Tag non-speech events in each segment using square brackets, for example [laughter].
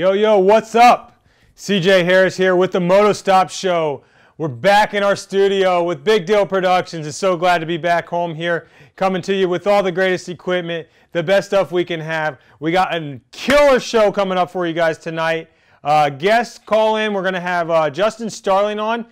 Yo, yo, what's up? CJ Harris here with the Motostop Show. We're back in our studio with Big Deal Productions. It's so glad to be back home here, coming to you with all the greatest equipment, the best stuff we can have. We got a killer show coming up for you guys tonight. Uh, guests call in. We're going to have uh, Justin Starling on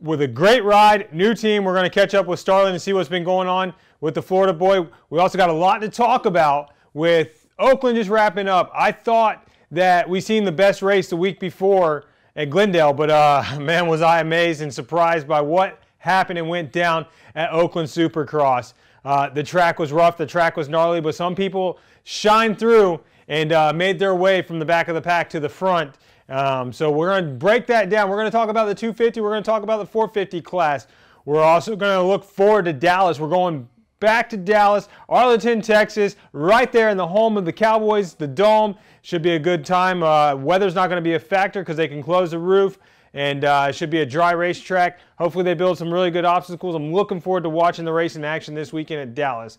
with a great ride, new team. We're going to catch up with Starling and see what's been going on with the Florida boy. We also got a lot to talk about with Oakland just wrapping up. I thought that we seen the best race the week before at Glendale, but uh, [laughs] man, was I amazed and surprised by what happened and went down at Oakland Supercross. Uh, the track was rough, the track was gnarly, but some people shined through and uh, made their way from the back of the pack to the front. Um, so we're going to break that down. We're going to talk about the 250. We're going to talk about the 450 class. We're also going to look forward to Dallas. We're going back to Dallas, Arlington, Texas, right there in the home of the Cowboys, the Dome. Should be a good time. Uh, weather's not going to be a factor because they can close the roof, and uh, it should be a dry racetrack. Hopefully, they build some really good obstacles. I'm looking forward to watching the race in action this weekend at Dallas.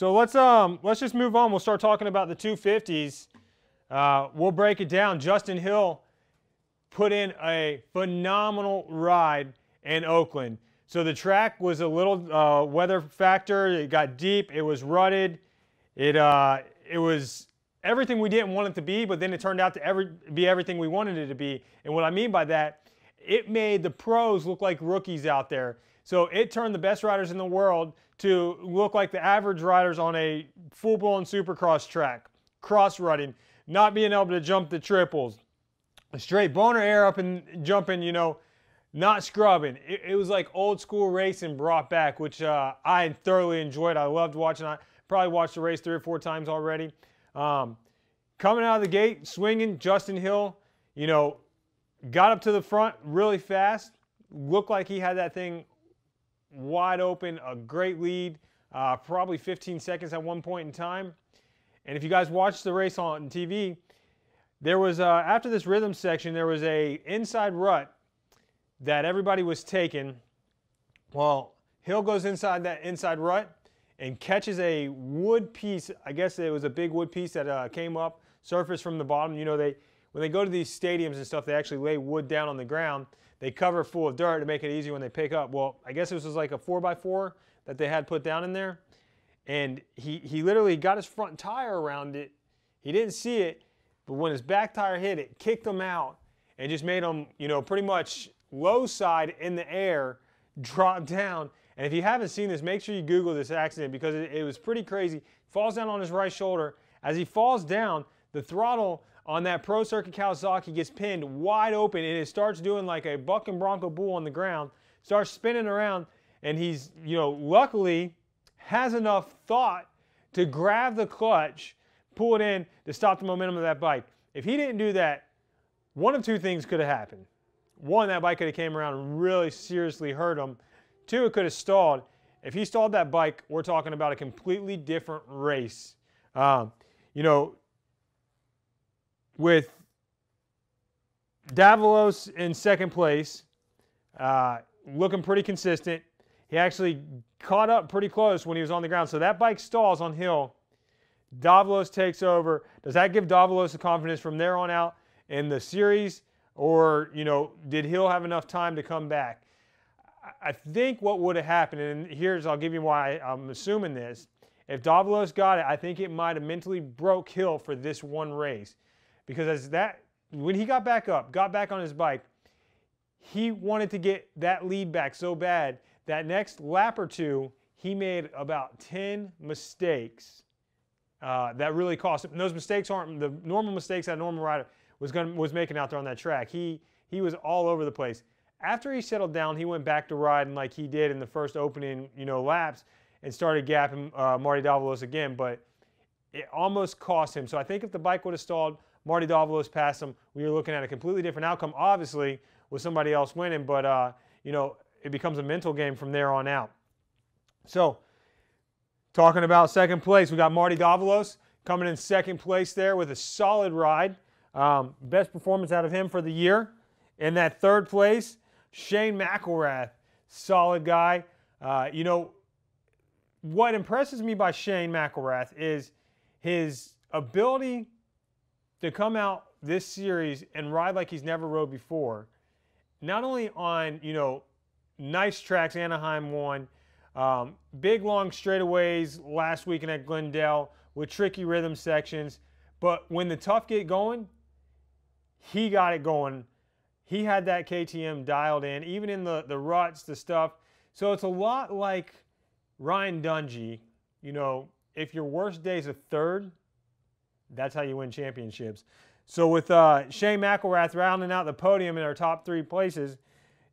So let's um let's just move on. We'll start talking about the 250s. Uh, we'll break it down. Justin Hill put in a phenomenal ride in Oakland. So the track was a little uh, weather factor. It got deep. It was rutted. It uh, it was everything we didn't want it to be, but then it turned out to every, be everything we wanted it to be. And what I mean by that, it made the pros look like rookies out there. So it turned the best riders in the world to look like the average riders on a full-blown supercross track, cross rutting, not being able to jump the triples, straight boner air up and jumping, you know, not scrubbing. It, it, was like old school racing brought back, which uh, I thoroughly enjoyed. I loved watching. I probably watched the race three or four times already. Um, coming out of the gate, swinging, Justin Hill, you know, got up to the front really fast. Looked like he had that thing wide open, a great lead, uh, probably 15 seconds at one point in time. And if you guys watched the race on TV, there was uh, after this rhythm section, there was a inside rut that everybody was taking. Well, Hill goes inside that inside rut and catches a wood piece. I guess it was a big wood piece that uh, came up, surfaced from the bottom. You know, they when they go to these stadiums and stuff, they actually lay wood down on the ground. They cover full of dirt to make it easy when they pick up. Well, I guess this was like a 4x4 that they had put down in there. And he, he literally got his front tire around it. He didn't see it, but when his back tire hit it, kicked him out and just made him, you know, pretty much low side in the air, drop down. And if you haven't seen this, make sure you Google this accident because it, it was pretty crazy. Falls down on his right shoulder. As he falls down, the throttle on that Pro Circuit Kawasaki gets pinned wide open and it starts doing like a buck and bronco bull on the ground, starts spinning around, and he's, you know, luckily has enough thought to grab the clutch, pull it in to stop the momentum of that bike. If he didn't do that, one of two things could have happened one, that bike could have came around and really seriously hurt him. Two, it could have stalled. If he stalled that bike, we're talking about a completely different race. Um, you know, with Davalos in second place, uh, looking pretty consistent. He actually caught up pretty close when he was on the ground. So that bike stalls on hill. Davalos takes over. Does that give Davalos the confidence from there on out in the series? Or, you know, did Hill have enough time to come back? I think what would have happened, and here's, I'll give you why I'm assuming this. If Davalos got it, I think it might have mentally broke Hill for this one race. Because as that, when he got back up, got back on his bike, he wanted to get that lead back so bad that next lap or two, he made about 10 mistakes uh, that really cost him. And those mistakes aren't the normal mistakes that a normal rider was going was making out there on that track. He he was all over the place. After he settled down, he went back to riding like he did in the first opening, you know, laps and started gapping uh, Marty Davalos again, but it almost cost him. So I think if the bike would have stalled, Marty Davalos passed him, we were looking at a completely different outcome, obviously, with somebody else winning, but, uh, you know, it becomes a mental game from there on out. So, talking about second place, we got Marty Davalos coming in second place there with a solid ride. Um, best performance out of him for the year. In that third place, Shane McElrath, solid guy. Uh, you know, what impresses me by Shane McElrath is his ability to come out this series and ride like he's never rode before, not only on, you know, nice tracks, Anaheim one, um, big long straightaways last weekend at Glendale with tricky rhythm sections, but when the tough get going, he got it going. He had that KTM dialed in, even in the, the ruts, the stuff. So it's a lot like Ryan Dungey. You know, if your worst day is a third, that's how you win championships. So with uh, Shane McElrath rounding out the podium in our top three places,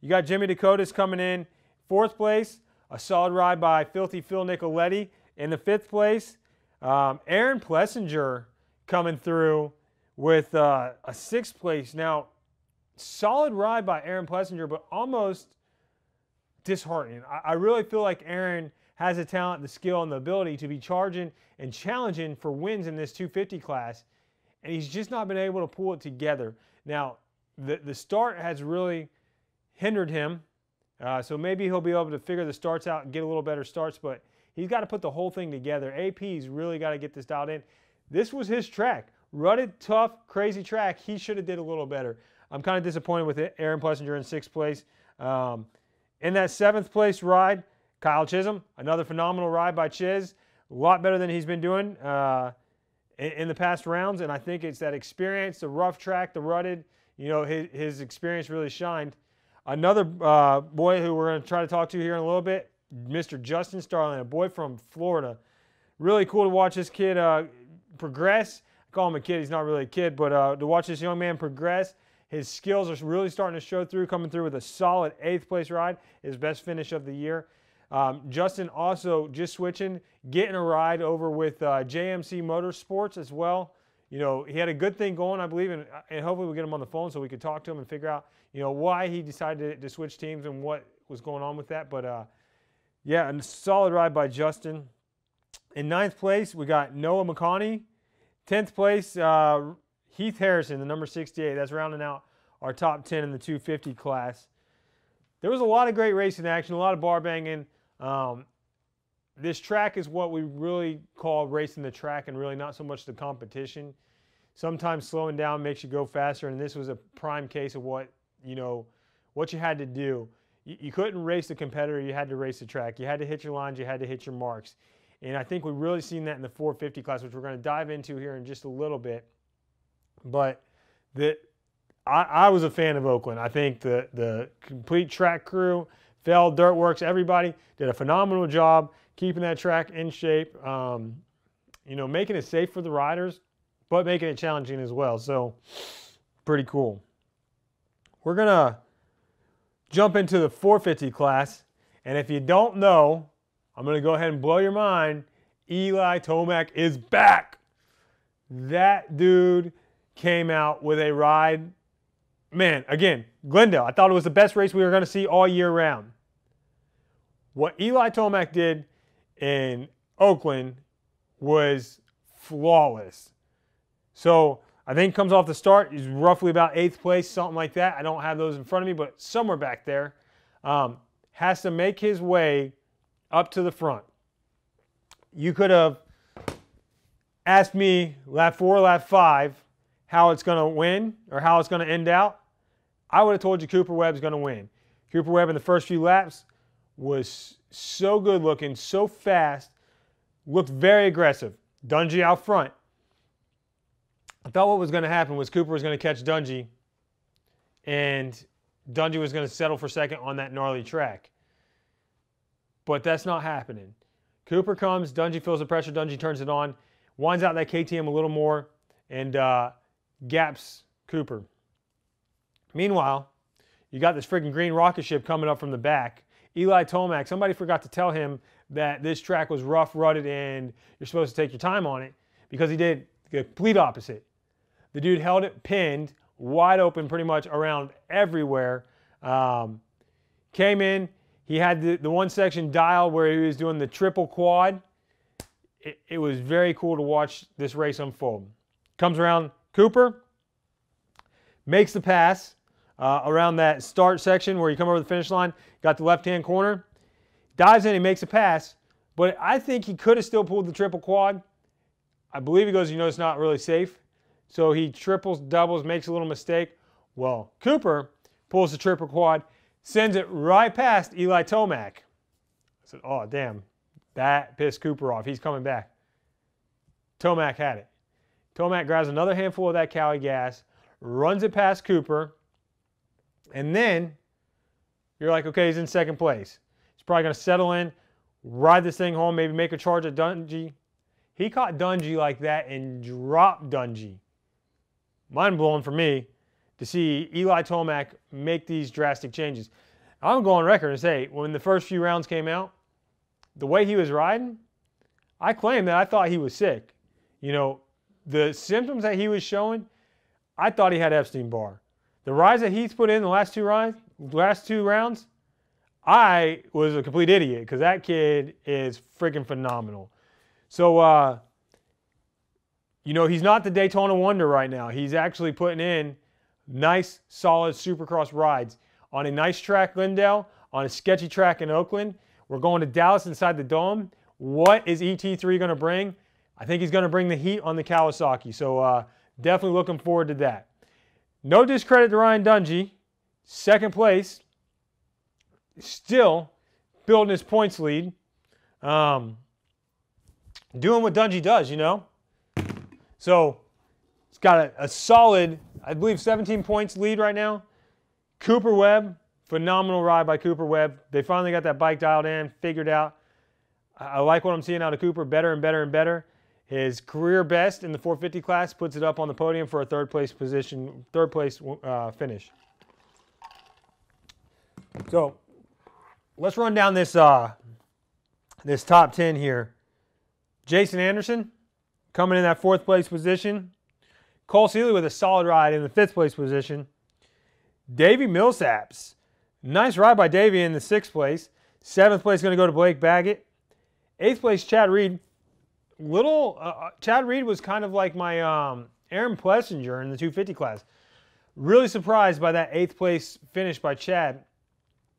you got Jimmy Decotis coming in fourth place, a solid ride by Filthy Phil Nicoletti in the fifth place. Um, Aaron Plessinger coming through with uh, a sixth place. Now, solid ride by Aaron Plessinger, but almost disheartening. I, I really feel like Aaron has the talent, the skill, and the ability to be charging and challenging for wins in this 250 class and he's just not been able to pull it together. Now, the, the start has really hindered him, uh, so maybe he'll be able to figure the starts out and get a little better starts, but he's got to put the whole thing together. AP's really got to get this dialed in. This was his track. Rutted, tough, crazy track. He should have did a little better. I'm kind of disappointed with it. Aaron Plessinger in sixth place. Um, in that seventh place ride, Kyle Chisholm, another phenomenal ride by Chiz. A lot better than he's been doing. Uh, in, in the past rounds, and I think it's that experience, the rough track, the rutted. You know, his, his experience really shined. Another uh, boy who we're going to try to talk to here in a little bit, Mr. Justin Starling, a boy from Florida. Really cool to watch this kid uh, progress. Call him a kid. He's not really a kid, but uh, to watch this young man progress, his skills are really starting to show through, coming through with a solid eighth place ride, his best finish of the year. Um, Justin also just switching, getting a ride over with uh, JMC Motorsports as well. You know, he had a good thing going, I believe, and, uh, and hopefully we get him on the phone so we could talk to him and figure out, you know, why he decided to, to switch teams and what was going on with that. But uh, yeah, a solid ride by Justin. In ninth place, we got Noah McConney. Tenth place, uh, Heath Harrison, the number 68. That's rounding out our top 10 in the 250 class. There was a lot of great racing action, a lot of bar banging. Um, this track is what we really call racing the track and really not so much the competition. Sometimes slowing down makes you go faster, and this was a prime case of what, you know, what you had to do. You, you couldn't race the competitor, you had to race the track. You had to hit your lines, you had to hit your marks. And I think we've really seen that in the 450 class, which we're going to dive into here in just a little bit. But the, I, I was a fan of Oakland. I think the, the complete track crew, Fell, Dirt Wurx, everybody did a phenomenal job keeping that track in shape. Um, you know, making it safe for the riders, but making it challenging as well. So, pretty cool. We're going to jump into the 450 class. And if you don't know, I'm going to go ahead and blow your mind. Eli Tomac is back. That dude came out with a ride. Man, again, Glendale. I thought it was the best race we were going to see all year round. What Eli Tomac did in Oakland was flawless. So I think comes off the start. He's roughly about eighth place, something like that. I don't have those in front of me, but somewhere back there. Um, has to make his way up to the front. You could have asked me lap four, lap five, how it's going to win or how it's going to end out. I would have told you Cooper Webb's going to win. Cooper Webb in the first few laps was so good looking, so fast, looked very aggressive. Dungey out front. I thought what was going to happen was Cooper was going to catch Dungey and Dungey was going to settle for second on that gnarly track. But that's not happening. Cooper comes, Dungey feels the pressure, Dungey turns it on, winds out that KTM a little more, and uh, gaps Cooper. Meanwhile, you got this freaking green rocket ship coming up from the back Eli Tomac, somebody forgot to tell him that this track was rough, rutted, and you're supposed to take your time on it because he did the complete opposite. The dude held it pinned, wide open pretty much around everywhere. Um, came in, he had the, the one section dial where he was doing the triple quad. It, it was very cool to watch this race unfold. Comes around Cooper, makes the pass, uh, around that start section where you come over the finish line, got the left-hand corner, dives in, he makes a pass, but I think he could have still pulled the triple quad. I believe he goes, you know, it's not really safe. So he triples, doubles, makes a little mistake. Well, Cooper pulls the triple quad, sends it right past Eli Tomac. I said, oh, damn. That pissed Cooper off. He's coming back. Tomac had it. Tomac grabs another handful of that Cali gas, runs it past Cooper, and then you're like, okay, he's in second place. He's probably going to settle in, ride this thing home, maybe make a charge at Dungey. He caught Dungey like that and dropped Dungey. Mind blowing for me to see Eli Tomac make these drastic changes. I'm going on record and say, when the first few rounds came out, the way he was riding, I claim that I thought he was sick. You know, the symptoms that he was showing, I thought he had Epstein Barr. The rides that he's put in the last two rides, last two rounds, I was a complete idiot because that kid is freaking phenomenal. So, uh, you know, he's not the Daytona Wonder right now. He's actually putting in nice, solid supercross rides on a nice track, Glendale, on a sketchy track in Oakland. We're going to Dallas inside the dome. What is ET3 going to bring? I think he's going to bring the heat on the Kawasaki. So uh, definitely looking forward to that. No discredit to Ryan Dungey. Second place. Still building his points lead. Um, doing what Dungey does, you know? So it's got a, a solid, I believe, 17 points lead right now. Cooper Webb, phenomenal ride by Cooper Webb. They finally got that bike dialed in, figured out. I, like what I'm seeing out of Cooper, better and better and better. His career best in the 450 class puts it up on the podium for a third place position, third place uh, finish. So let's run down this uh, this top 10 here. Jason Anderson coming in that fourth place position. Cole Seely with a solid ride in the fifth place position. Davi Millsaps. Nice ride by Davi in the sixth place. Seventh place going to go to Blake Baggett. Eighth place, Chad Reed. Little, uh, uh, Chad Reed was kind of like my um, Aaron Plessinger in the 250 class. Really surprised by that eighth place finish by Chad.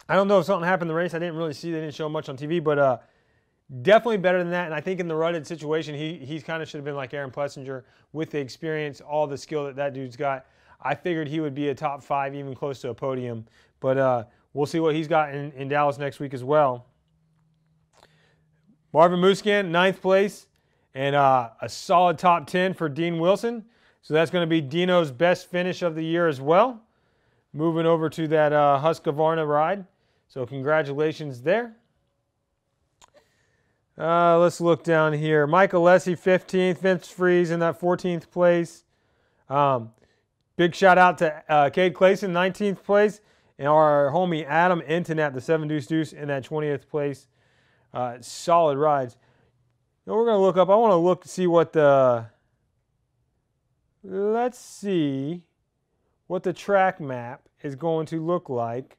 I don't know if something happened in the race. I didn't really see. They didn't show much on TV, but uh, definitely better than that. And I think in the rutted situation, he he kind of should have been like Aaron Plessinger with the experience, all the skill that that dude's got. I figured he would be a top five, even close to a podium. But uh, we'll see what he's got in, in Dallas next week as well. Marvin Musquin, ninth place, and uh, a solid top 10 for Dean Wilson. So that's going to be Dino's best finish of the year as well. Moving over to that uh, Husqvarna ride. So congratulations there. Uh, let's look down here. Michael Alessi, 15th. Vince Friese in that 14th place. Um, big shout out to uh, Cade Clayson, 19th place. And our homie Adam Inton the 7 Deuce Deuce in that 20th place. Uh, solid rides. Now we're going to look up. I want to look see what the. Let's see what the track map is going to look like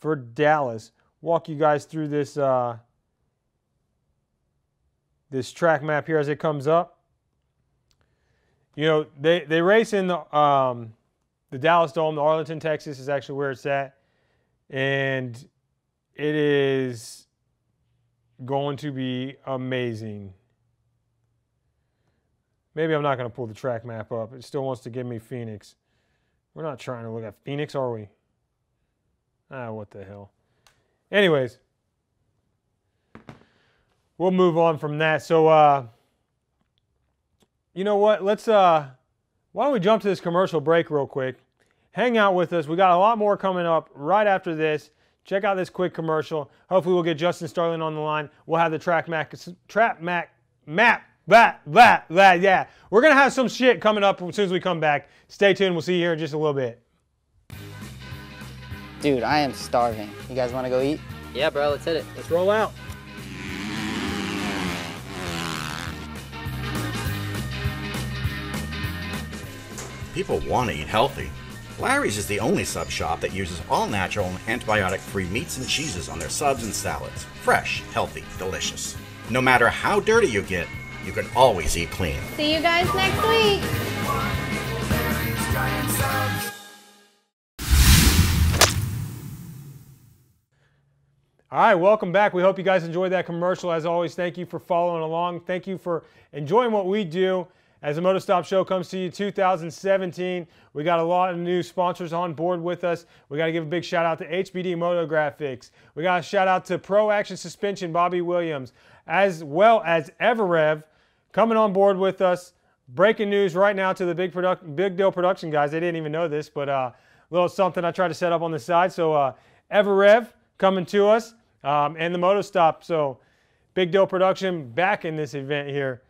for Dallas. Walk you guys through this. Uh, this track map here as it comes up. You know, they, they race in the, um, the Dallas Dome. The Arlington, Texas is actually where it's at. And it is going to be amazing. Maybe I'm not going to pull the track map up. It still wants to give me Phoenix. We're not trying to look at Phoenix, are we? Ah, what the hell. Anyways, we'll move on from that. So, uh, you know what? Let's, uh, why don't we jump to this commercial break real quick? Hang out with us. We got a lot more coming up right after this. Check out this quick commercial. Hopefully, we'll get Justin Starling on the line. We'll have the track map, trap map, map, that, that, that, yeah. We're going to have some shit coming up as soon as we come back. Stay tuned. We'll see you here in just a little bit. Dude, I am starving. You guys want to go eat? Yeah, bro, let's hit it. Let's roll out. People want to eat healthy. Larry's is the only sub shop that uses all natural and antibiotic free meats and cheeses on their subs and salads. Fresh, healthy, delicious. No matter how dirty you get, you can always eat clean. See you guys next week. All right, welcome back. We hope you guys enjoyed that commercial. As always, thank you for following along. Thank you for enjoying what we do. As the Motostop Show comes to you 2017, we got a lot of new sponsors on board with us. We got to give a big shout out to HBD Moto Graphics. We got a shout out to Pro Action Suspension, Bobby Williams, as well as Everev coming on board with us. Breaking news right now to the Big, big Deal Production guys. They didn't even know this, but uh, a little something I tried to set up on the side. So uh, Everev coming to us um, and the Motostop. So Big Deal Production back in this event here.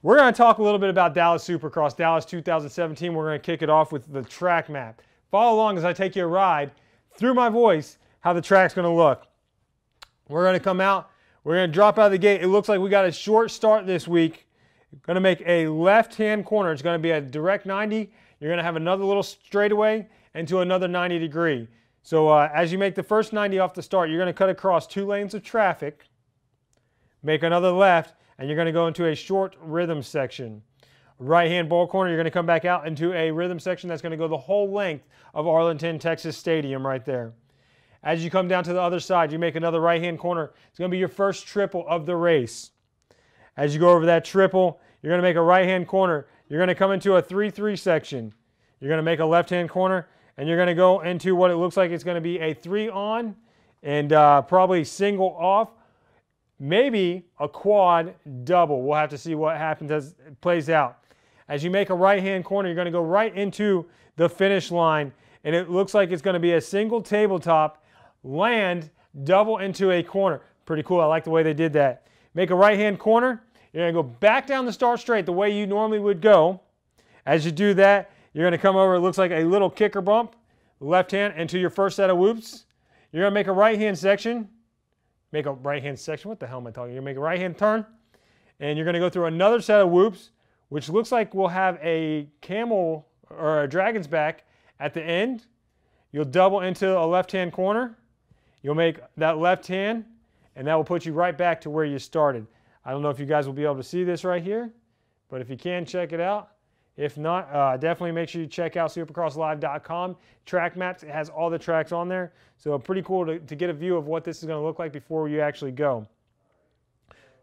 We're going to talk a little bit about Dallas Supercross, Dallas 2017. We're going to kick it off with the track map. Follow along as I take you a ride through my voice how the track's going to look. We're going to come out. We're going to drop out of the gate. It looks like we got a short start this week. Going to make a left-hand corner. It's going to be a direct 90. You're going to have another little straightaway into another 90 degree. So uh, as you make the first 90 off the start, you're going to cut across two lanes of traffic, make another left, and you're going to go into a short rhythm section. Right hand ball corner, you're going to come back out into a rhythm section that's going to go the whole length of Arlington, Texas Stadium right there. As you come down to the other side, you make another right hand corner. It's going to be your first triple of the race. As you go over that triple, you're going to make a right hand corner. You're going to come into a 3 3 section. You're going to make a left hand corner and you're going to go into what it looks like it's going to be a three on and uh, probably single off, maybe a quad double. We'll have to see what happens as it plays out. As you make a right hand corner, you're going to go right into the finish line, and it looks like it's going to be a single tabletop land double into a corner. Pretty cool. I like the way they did that. Make a right hand corner. You're going to go back down the start straight the way you normally would go. As you do that, you're going to come over, it looks like a little kicker bump, left hand into your first set of whoops. You're going to make a right hand section. Make a right hand section. What the hell am I talking? You're to make a right hand turn. And you're going to go through another set of whoops, which looks like we'll have a camel or a dragon's back at the end. You'll double into a left hand corner. You'll make that left hand, and that will put you right back to where you started. I don't know if you guys will be able to see this right here, but if you can, check it out. If not, uh, definitely make sure you check out supercrosslive.com. Track maps, it has all the tracks on there. So pretty cool to, to get a view of what this is going to look like before you actually go.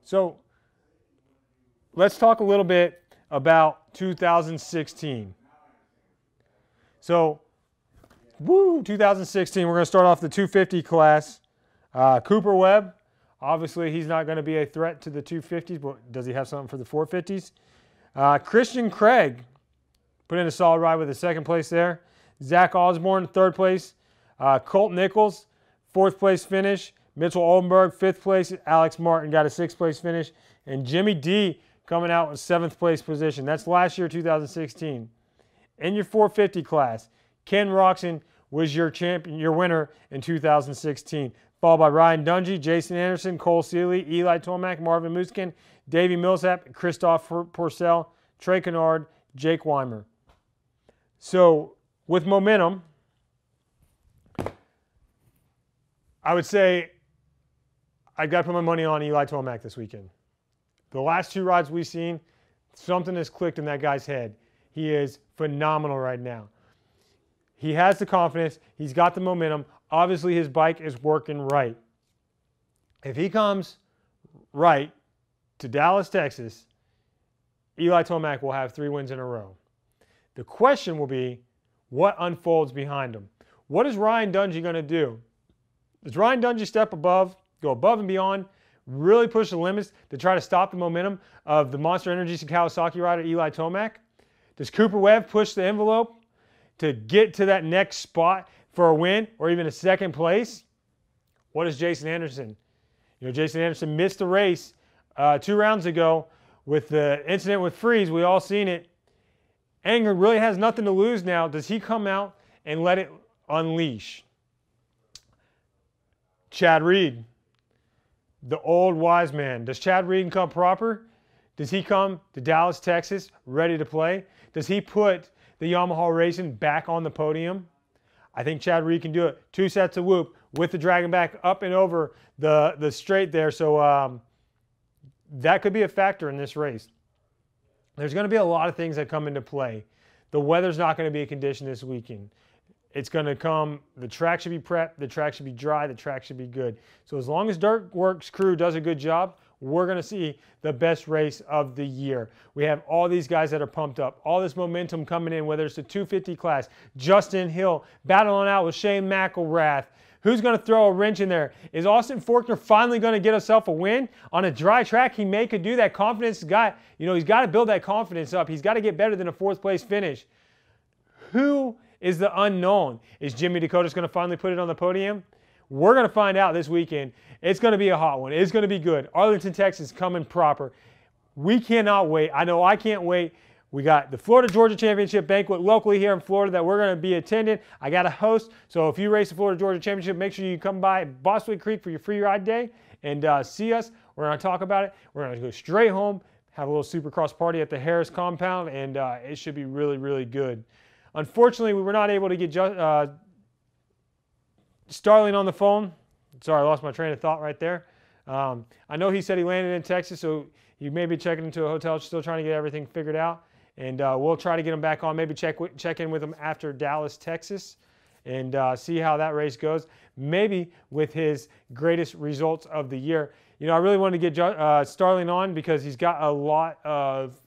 So let's talk a little bit about 2016. So, woo, 2016, we're going to start off the 250 class. Uh, Cooper Webb, obviously he's not going to be a threat to the 250s, but does he have something for the 450s? Uh, Christian Craig put in a solid ride with a second place there. Zach Osborne, third place. Uh, Colt Nichols, fourth place finish. Mitchell Oldenburg, fifth place. Alex Martin got a sixth place finish. And Jimmy D coming out in seventh place position. That's last year, 2016. In your 450 class, Ken Roczen was your champion, your winner in 2016, followed by Ryan Dungey, Jason Anderson, Cole Seely, Eli Tomac, Marvin Musquin, Davi Millsap, Christoph Pourcel, Trey Canard, Jake Weimer. So with momentum, I would say I've got to put my money on Eli Tomac this weekend. The last two rides we've seen, something has clicked in that guy's head. He is phenomenal right now. He has the confidence, he's got the momentum. Obviously, his bike is working right. If he comes right to Dallas, Texas, Eli Tomac will have three wins in a row. The question will be what unfolds behind him? What is Ryan Dungey going to do? Does Ryan Dungey step above, go above and beyond, really push the limits to try to stop the momentum of the Monster Energy Kawasaki rider Eli Tomac? Does Cooper Webb push the envelope to get to that next spot for a win or even a second place? What is Jason Anderson? You know, Jason Anderson missed the race uh, two rounds ago with the incident with Friese. We all seen it. Anger really has nothing to lose now. Does he come out and let it unleash? Chad Reed, the old wise man. Does Chad Reed come proper? Does he come to Dallas, Texas, ready to play? Does he put the Yamaha Racing back on the podium? I think Chad Reed can do it. Two sets of whoop with the dragon back up and over the, the straight there. So um, that could be a factor in this race. There's going to be a lot of things that come into play. The weather's not going to be a condition this weekend. it's going to come, the track should be prepped, the track should be dry, the track should be good. So as long as Dirt Wurx crew does a good job, we're going to see the best race of the year. We have all these guys that are pumped up, all this momentum coming in, whether it's the 250 class, Justin Hill battling out with Shane McElrath. Who's going to throw a wrench in there? Is Austin Forkner finally going to get himself a win on a dry track? He may could do that. Confidence got, you know, he's got to build that confidence up. He's got to get better than a fourth place finish. Who is the unknown? Is Jimmy Decotis going to finally put it on the podium? We're going to find out this weekend. It's going to be a hot one. It's going to be good. Arlington, Texas coming proper. We cannot wait. I know I can't wait. We got the Florida Georgia Championship banquet locally here in Florida that we're going to be attending. I got a host, so if you race the Florida Georgia Championship, make sure you come by Bostwick Creek for your free ride day and uh, see us. We're going to talk about it. We're going to go straight home, have a little Supercross party at the Harris compound, and uh, it should be really, really good. Unfortunately, we were not able to get uh, Starling on the phone. Sorry, I lost my train of thought right there. Um, I know he said he landed in Texas, so he may be checking into a hotel, still trying to get everything figured out. And uh, we'll try to get him back on. Maybe check check in with him after Dallas, Texas, and uh, see how that race goes. Maybe with his greatest results of the year. You know, I really wanted to get uh, Starling on because he's got a lot of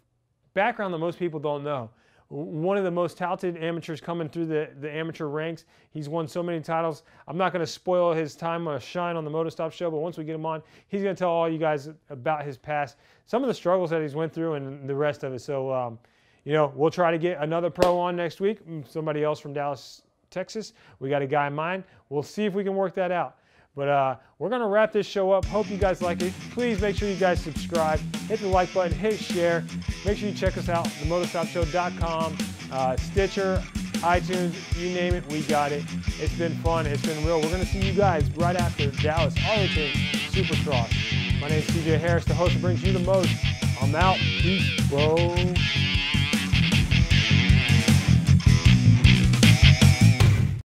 background that most people don't know one of the most talented amateurs coming through the, the amateur ranks. He's won so many titles. I'm not going to spoil his time on shine on the Motostop show, but once we get him on, he's going to tell all you guys about his past, some of the struggles that he's went through, and the rest of it. So, um, you know, we'll try to get another pro on next week, mm, somebody else from Dallas, Texas. We got a guy in mind. We'll see if we can work that out. But uh, we're going to wrap this show up. Hope you guys like it. Please make sure you guys subscribe, hit the like button, hit share. Make sure you check us out, themotostopshow.com, uh, Stitcher, iTunes, you name it, we got it. It's been fun. It's been real. We're going to see you guys right after Dallas Arlington Supercross. My name is CJ Harris, the host that brings you the most. I'm out. Peace, bro.